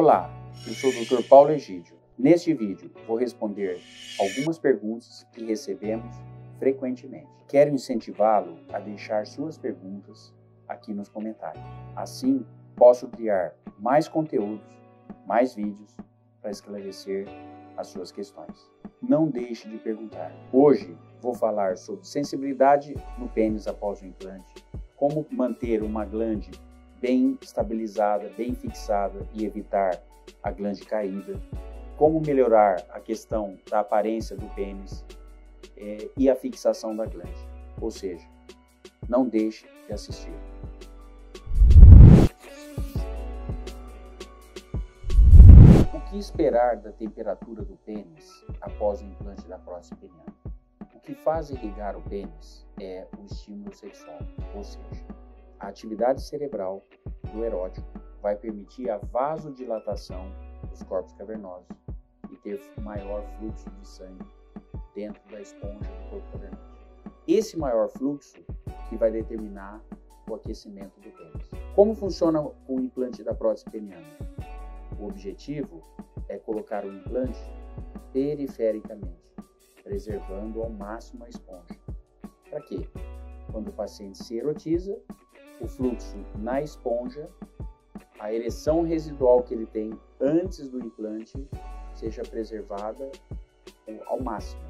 Olá, eu sou o Dr. Paulo Egídio. Neste vídeo vou responder algumas perguntas que recebemos frequentemente. Quero incentivá-lo a deixar suas perguntas aqui nos comentários. Assim, posso criar mais conteúdos, mais vídeos para esclarecer as suas questões. Não deixe de perguntar. Hoje vou falar sobre sensibilidade no pênis após o implante, como manter uma glande bem estabilizada, bem fixada e evitar a glande caída, como melhorar a questão da aparência do pênis é, e a fixação da glande. Ou seja, não deixe de assistir. O que esperar da temperatura do pênis após o implante da próstata peniana? O que faz irrigar o pênis é o estímulo sexual, ou seja, a atividade cerebral do erótico vai permitir a vasodilatação dos corpos cavernosos e ter maior fluxo de sangue dentro da esponja do corpo cavernoso. Esse maior fluxo que vai determinar o aquecimento do pênis. Como funciona o implante da prótese peniana? O objetivo é colocar o implante perifericamente, preservando ao máximo a esponja. Para quê? Quando o paciente se erotiza, o fluxo na esponja, a ereção residual que ele tem antes do implante seja preservada ao máximo.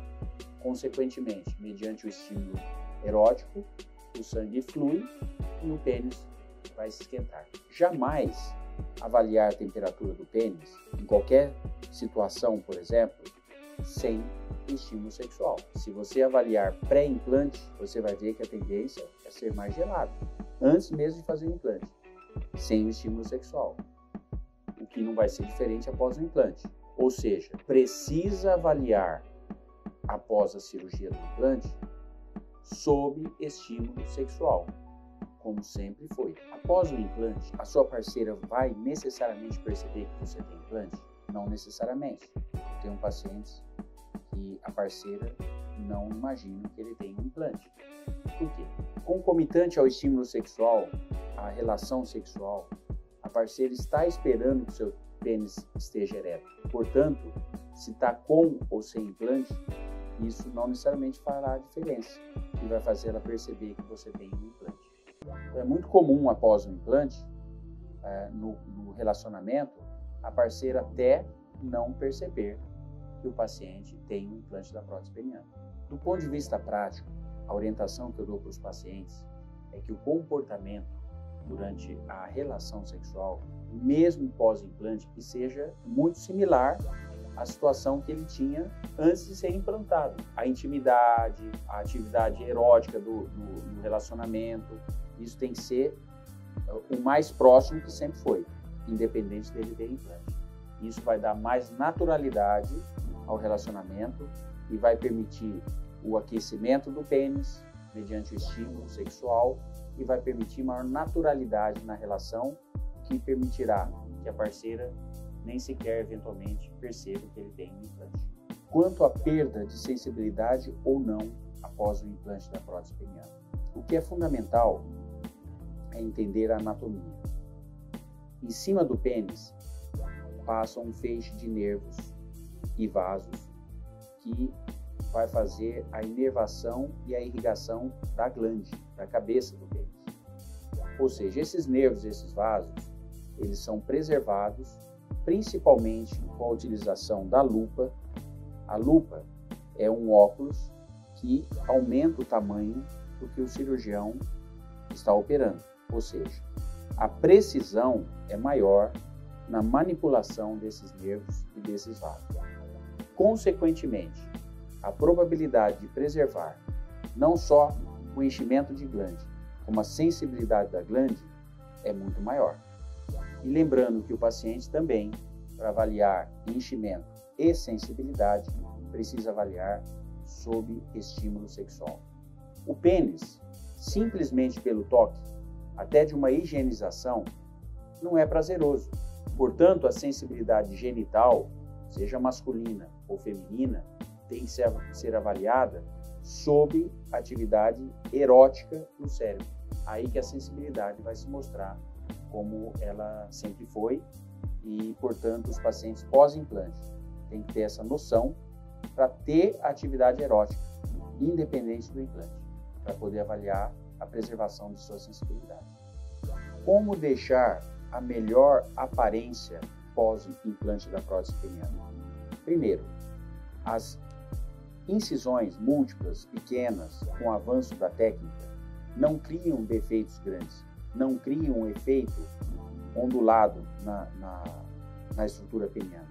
Consequentemente, mediante o estímulo erótico, o sangue flui e o pênis vai se esquentar. Jamais avaliar a temperatura do pênis em qualquer situação, por exemplo, sem estímulo sexual. Se você avaliar pré-implante, você vai ver que a tendência é ser mais gelado antes mesmo de fazer o implante, sem o estímulo sexual. O que não vai ser diferente após o implante. Ou seja, precisa avaliar após a cirurgia do implante sob estímulo sexual, como sempre foi. Após o implante, a sua parceira vai necessariamente perceber que você tem implante? Não necessariamente. Tem um paciente que a parceira não imagina que ele tem um implante. Por quê? Concomitante ao estímulo sexual, à relação sexual, a parceira está esperando que o seu pênis esteja ereto. Portanto, se está com ou sem implante, isso não necessariamente fará diferença e vai fazer ela perceber que você tem um implante. É muito comum após o implante, é, no, no relacionamento, a parceira até não perceber que o paciente tem um implante da prótese peniana. Do ponto de vista prático, a orientação que eu dou para os pacientes é que o comportamento durante a relação sexual, mesmo pós-implante, que seja muito similar à situação que ele tinha antes de ser implantado. A intimidade, a atividade erótica do, do, do relacionamento, isso tem que ser uh, o mais próximo que sempre foi, independente dele ter implante. Isso vai dar mais naturalidade ao relacionamento e vai permitir o aquecimento do pênis mediante o estímulo sexual e vai permitir maior naturalidade na relação, que permitirá que a parceira nem sequer eventualmente perceba que ele tem um implante. Quanto à perda de sensibilidade ou não após o implante da prótese peniana, o que é fundamental é entender a anatomia. Em cima do pênis passa um feixe de nervos e vasos que vai fazer a inervação e a irrigação da glande, da cabeça do pênis. Ou seja, esses nervos, esses vasos, eles são preservados principalmente com a utilização da lupa. A lupa é um óculos que aumenta o tamanho do que o cirurgião está operando. Ou seja, a precisão é maior na manipulação desses nervos e desses vasos. Consequentemente, a probabilidade de preservar não só o enchimento de glande, como a sensibilidade da glande é muito maior. E lembrando que o paciente também, para avaliar enchimento e sensibilidade, precisa avaliar sob estímulo sexual. O pênis, simplesmente pelo toque, até de uma higienização, não é prazeroso. Portanto, a sensibilidade genital, seja masculina ou feminina, tem que ser, ser avaliada sob atividade erótica no cérebro. Aí que a sensibilidade vai se mostrar como ela sempre foi e, portanto, os pacientes pós-implante têm que ter essa noção para ter atividade erótica, independente do implante, para poder avaliar a preservação de sua sensibilidade. Como deixar a melhor aparência pós-implante da prótese peniana? Primeiro, as incisões múltiplas, pequenas, com o avanço da técnica, não criam defeitos grandes, não criam um efeito ondulado na, na, na estrutura peniana.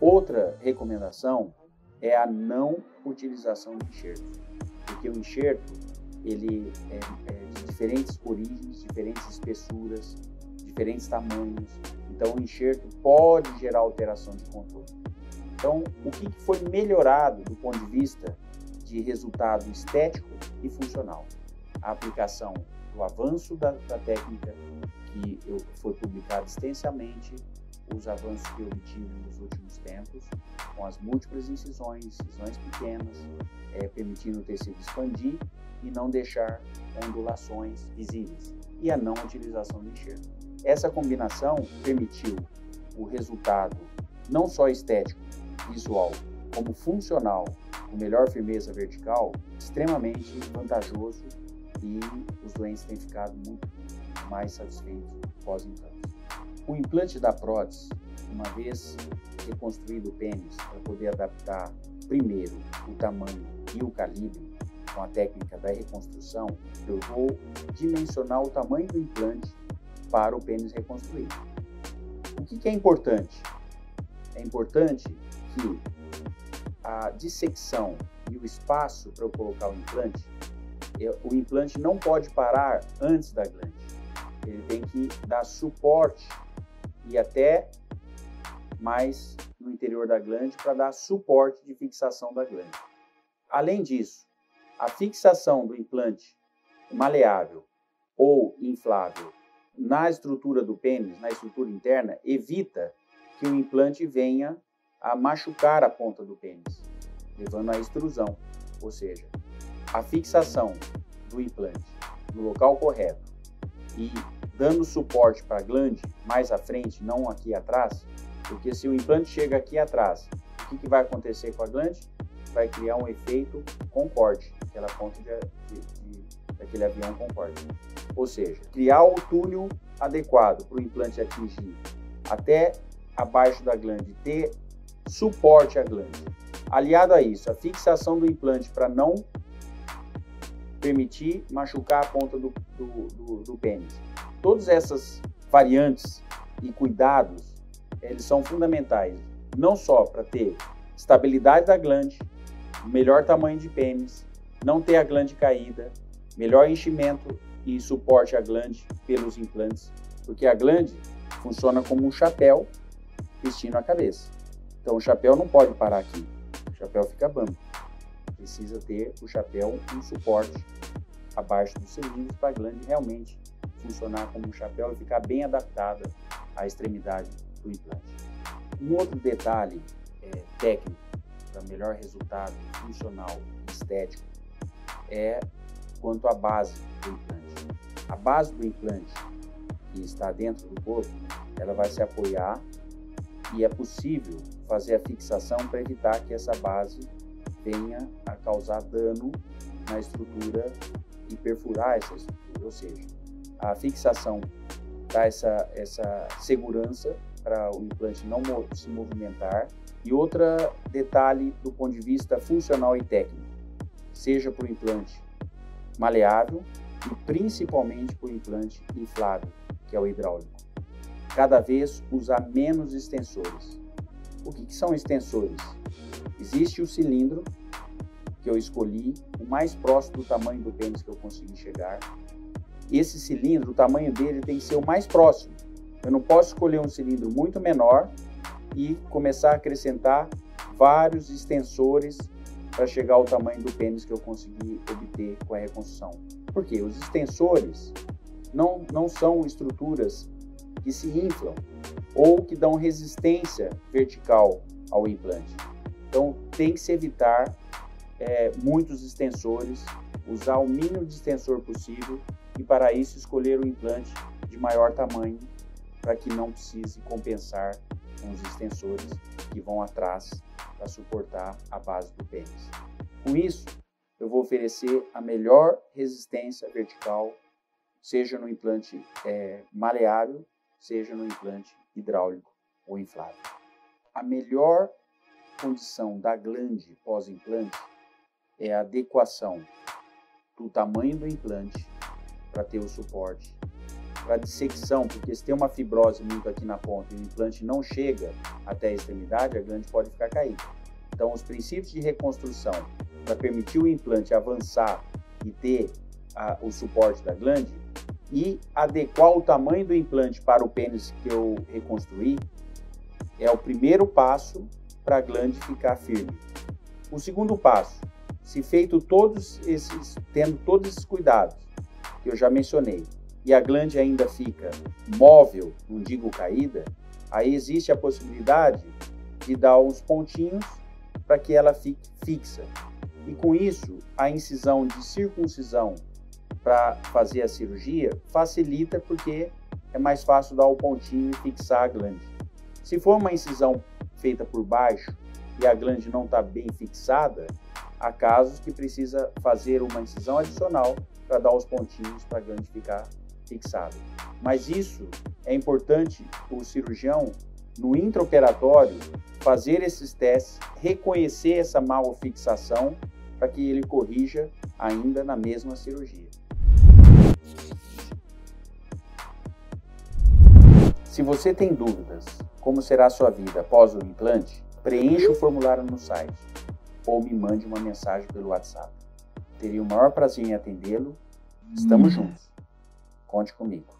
Outra recomendação é a não utilização de enxerto, porque o enxerto ele é, é de diferentes origens, diferentes espessuras, diferentes tamanhos. Então, o enxerto pode gerar alteração de contorno. Então, o que foi melhorado do ponto de vista de resultado estético e funcional? A aplicação do avanço da, da técnica, que eu, foi publicado extensamente, os avanços que eu obtive nos últimos tempos, com as múltiplas incisões, incisões pequenas, é, permitindo o tecido expandir e não deixar ondulações visíveis, e a não utilização do enxerto. Essa combinação permitiu o resultado não só estético, visual, como funcional, com melhor firmeza vertical, extremamente vantajoso e os doentes têm ficado muito mais satisfeitos pós-implante. O implante da prótese, uma vez reconstruído o pênis para poder adaptar primeiro o tamanho e o calibre com a técnica da reconstrução, eu vou dimensionar o tamanho do implante para o pênis reconstruído. O que, que é importante? É importante que a dissecção e o espaço para eu colocar o implante, o implante não pode parar antes da glande. Ele tem que dar suporte e até mais no interior da glande para dar suporte de fixação da glande. Além disso, a fixação do implante maleável ou inflável na estrutura do pênis, na estrutura interna, evita que o implante venha a machucar a ponta do pênis, levando à extrusão, ou seja, a fixação do implante no local correto e dando suporte para a glande mais à frente, não aqui atrás, porque se o implante chega aqui atrás, o que, que vai acontecer com a glande? Vai criar um efeito concorde, aquela ponta de, de, de, daquele avião concorde. Ou seja, criar o túnel adequado para o implante atingir até abaixo da glande, ter suporte à glande. Aliado a isso, a fixação do implante para não permitir machucar a ponta do, do, do, do pênis. Todas essas variantes e cuidados, eles são fundamentais, não só para ter estabilidade da glande, melhor tamanho de pênis, não ter a glande caída, melhor enchimento e suporte à glande pelos implantes, porque a glande funciona como um chapéu vestindo a cabeça. Então o chapéu não pode parar aqui, o chapéu fica bambo. Precisa ter o chapéu um suporte abaixo dos cilindros para a glande realmente funcionar como um chapéu e ficar bem adaptada à extremidade do implante. Um outro detalhe é, técnico para melhor resultado funcional e estético é quanto à base do implante. A base do implante que está dentro do corpo, ela vai se apoiar e é possível fazer a fixação para evitar que essa base venha a causar dano na estrutura e perfurar essa estrutura, ou seja, a fixação dá essa, essa segurança para o implante não se movimentar. E outro detalhe do ponto de vista funcional e técnico, seja para o implante maleável e principalmente para o implante inflável, que é o hidráulico. Cada vez usar menos extensores. O que, que são extensores? Existe o cilindro que eu escolhi, o mais próximo do tamanho do pênis que eu consegui chegar. Esse cilindro, o tamanho dele tem que ser o mais próximo. Eu não posso escolher um cilindro muito menor e começar a acrescentar vários extensores para chegar ao tamanho do pênis que eu consegui obter com a reconstrução. Porque os extensores não, não são estruturas que se inflam ou que dão resistência vertical ao implante. Então tem que se evitar é, muitos extensores, usar o mínimo de extensor possível e para isso escolher o implante de maior tamanho para que não precise compensar com os extensores que vão atrás para suportar a base do pênis. Com isso, eu vou oferecer a melhor resistência vertical, seja no implante é, maleável, seja no implante hidráulico ou inflável. A melhor condição da glande pós-implante é a adequação do tamanho do implante para ter o suporte, para dissecção, porque se tem uma fibrose muito aqui na ponta e o implante não chega até a extremidade, a glande pode ficar caída. Então, os princípios de reconstrução para permitir o implante avançar e ter a, o suporte da glande e adequar o tamanho do implante para o pênis que eu reconstruí é o primeiro passo para a glande ficar firme. O segundo passo, se feito todos esses, tendo todos esses cuidados que eu já mencionei, e a glande ainda fica móvel, não digo caída, aí existe a possibilidade de dar uns pontinhos para que ela fique fixa. E com isso, a incisão de circuncisão para fazer a cirurgia facilita porque é mais fácil dar o pontinho e fixar a glande. Se for uma incisão feita por baixo e a glande não está bem fixada, há casos que precisa fazer uma incisão adicional para dar os pontinhos para a glande ficar fixada. Mas isso é importante o cirurgião no intraoperatório fazer esses testes, reconhecer essa malfixação para que ele corrija ainda na mesma cirurgia. Se você tem dúvidas como será a sua vida após o implante, preencha o formulário no site ou me mande uma mensagem pelo WhatsApp. Teria o maior prazer em atendê-lo. Estamos juntos. Conte comigo.